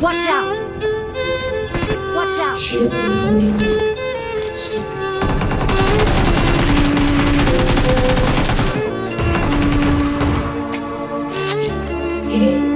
Watch out! Watch out! Shit.